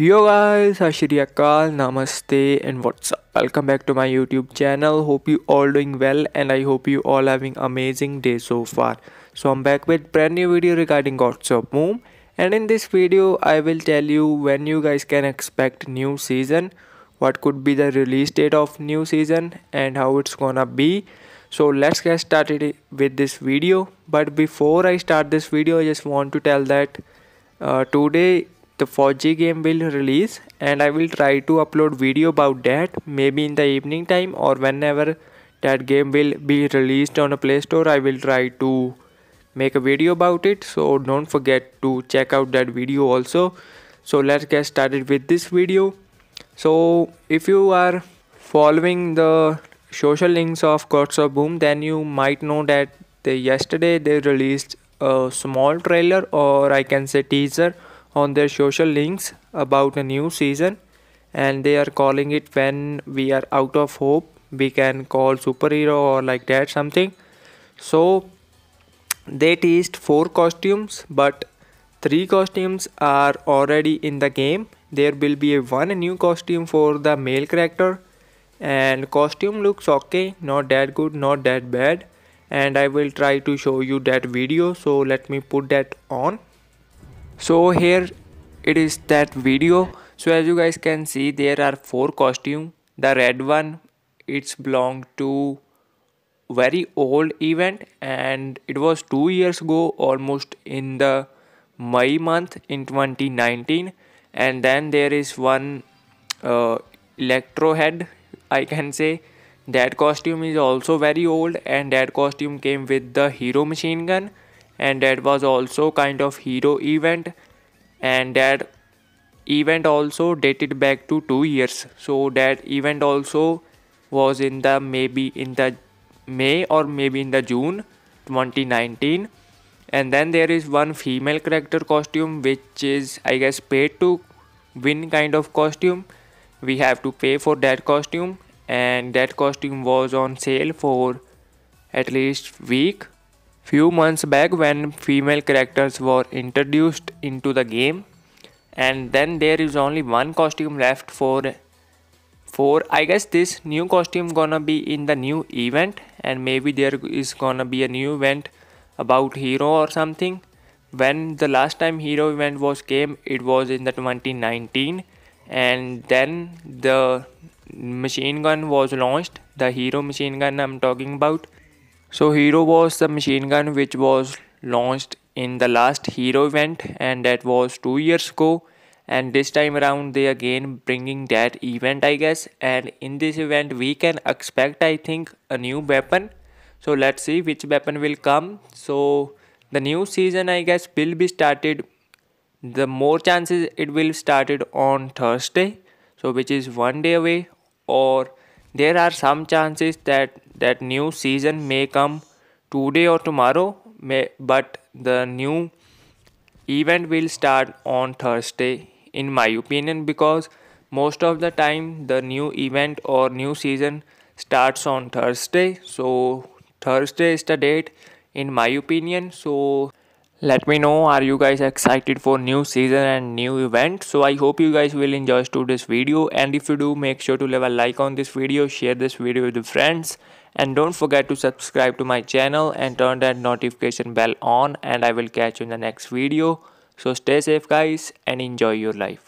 Yo guys, Akal, Namaste and what's up? Welcome back to my YouTube channel. Hope you all doing well and I hope you all having amazing day so far. So I'm back with brand new video regarding Gods of Boom and in this video I will tell you when you guys can expect new season, what could be the release date of new season and how it's gonna be. So let's get started with this video. But before I start this video I just want to tell that uh, today the FAU-G game will release and I will try to upload video about that maybe in the evening time or whenever that game will be released on a play store I will try to make a video about it. So don't forget to check out that video also. So let's get started with this video. So if you are following the social links of Gods of Boom then you might know that they, yesterday they released a small trailer or I can say teaser on their social links about a new season and they are calling it when we are out of hope we can call superhero or like that something. So they teased four costumes but three costumes are already in the game. There will be one new costume for the male character and costume looks okay not that good not that bad. And I will try to show you that video so let me put that on so here it is that video. So as you guys can see there are four costume. The red one it's belong to very old event and it was two years ago almost in the May month in 2019 and then there is one uh, electro head I can say. That costume is also very old and that costume came with the hero machine gun and that was also kind of hero event. And that event also dated back to two years. So that event also was in the maybe in the may or maybe in the june 2019 and then there is one female character costume which is i guess paid to win kind of costume. We have to pay for that costume. And that costume was on sale for at least week few months back when female characters were introduced into the game and then there is only one costume left for for i guess this new costume gonna be in the new event and maybe there is gonna be a new event about hero or something. When the last time hero event was came it was in the 2019 and then the machine gun was launched. The hero machine gun i'm talking about so Hero was the machine gun which was launched in the last Hero event and that was 2 years ago. And this time around they again bringing that event I guess. And in this event we can expect I think a new weapon. So let's see which weapon will come. So the new season I guess will be started. The more chances it will started on Thursday. So which is one day away or there are some chances that that new season may come today or tomorrow may, but the new event will start on thursday in my opinion because most of the time the new event or new season starts on thursday. So thursday is the date in my opinion. So let me know are you guys excited for new season and new event? So i hope you guys will enjoy today's video. And if you do make sure to leave a like on this video share this video with your friends. And don't forget to subscribe to my channel and turn that notification bell on. And i will catch you in the next video. So stay safe guys and enjoy your life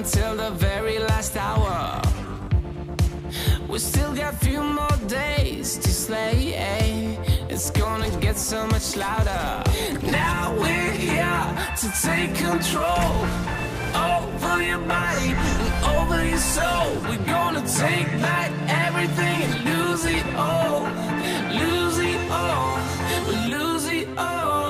until the very last hour. We still got a few more days to slay. Eh? It's gonna get so much louder. Now we're here to take control over your body and over your soul. We're gonna take back everything and lose it all. Lose it all. Lose it all.